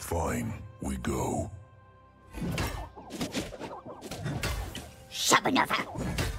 Fine, we go. Shabanova!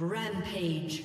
Rampage.